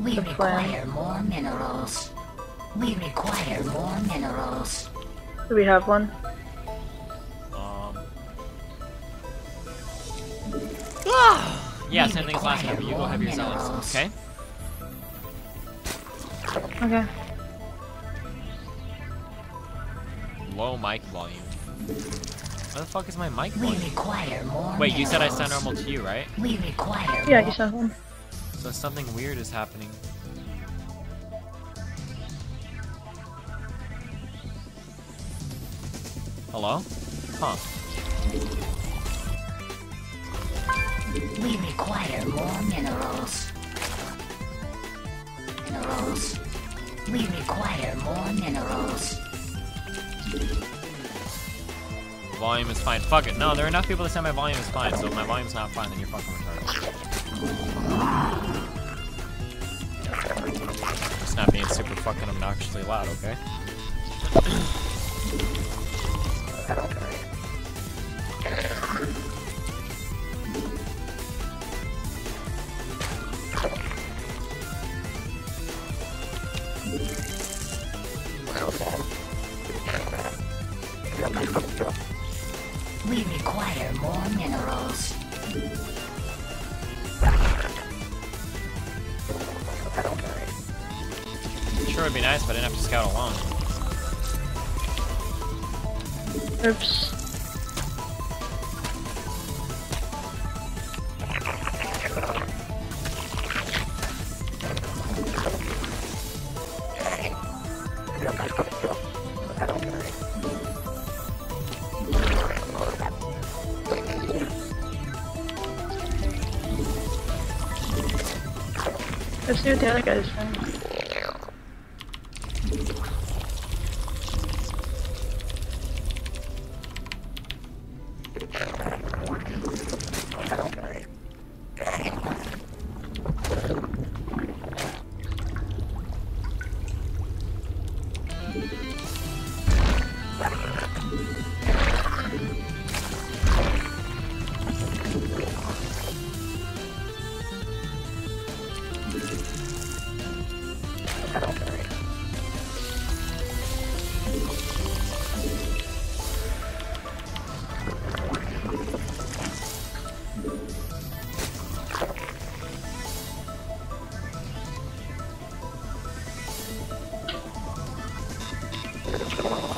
We require more minerals. We require more minerals. Do we have one? Um. Ah! Yeah, We same thing as last time, but you go more heavier minerals. zealots. Okay? Okay. Low mic volume. Where the fuck is my mic We volume? require more Wait, you said I sound normal to you, right? We require Yeah, more. you sent one. So something weird is happening. Hello? Huh. We require more minerals. Minerals. We require more minerals. Volume is fine. Fuck it. No, there are enough people that say my volume is fine, so if my volume's not fine, then you're fucking retarded. Just not being super fucking obnoxiously loud, okay? We require more minerals. Sure would be nice, but I didn't have to scout alone. Oops. Let's see what the other guy's doing. あ。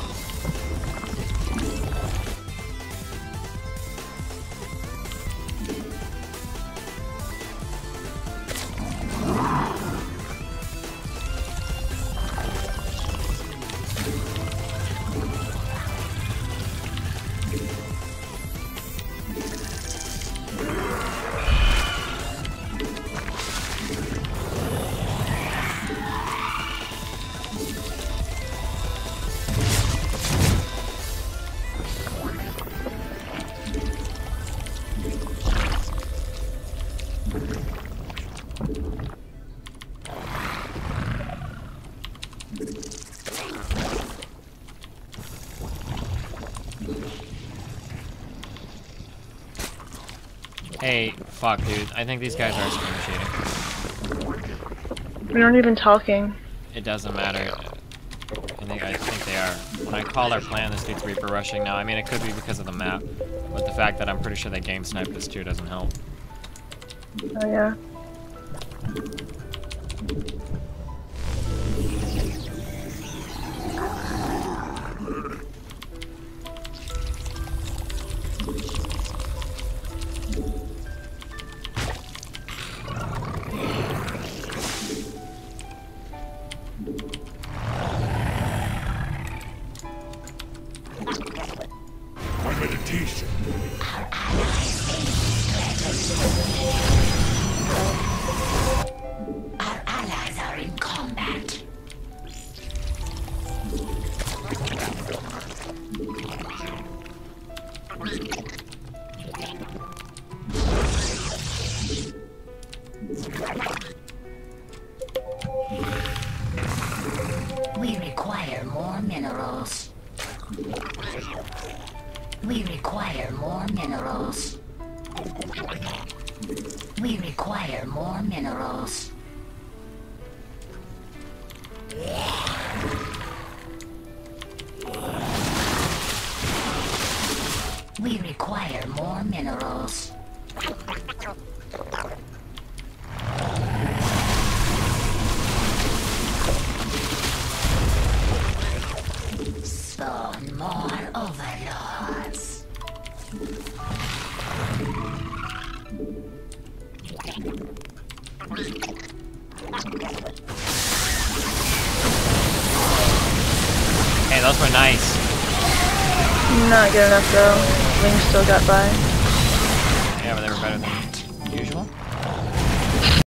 Hey, fuck, dude. I think these guys are screen shading. We aren't even talking. It doesn't matter. I think I think they are. When I called our plan, this dude's Reaper rushing now. I mean, it could be because of the map, but the fact that I'm pretty sure they game sniped this too doesn't help. Oh yeah. My meditation. Our allies are in combat. more minerals. We require more minerals. We require more minerals. We require more minerals. Those were nice. Not good enough though. Ling still got by. Yeah, but they were better than usual.